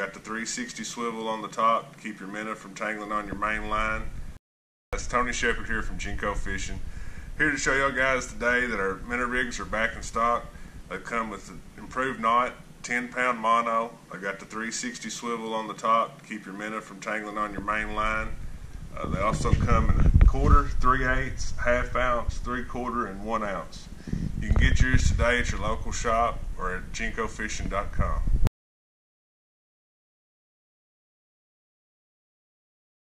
got the 360 swivel on the top to keep your minnow from tangling on your main line. That's Tony Sheppard here from Jenko Fishing. Here to show y'all guys today that our minnow rigs are back in stock. They come with an improved knot, 10 pound mono. I got the 360 swivel on the top to keep your minnow from tangling on your main line. Uh, they also come in a quarter, three eighths, half ounce, three quarter, and one ounce. You can get yours today at your local shop or at jenkofishing.com.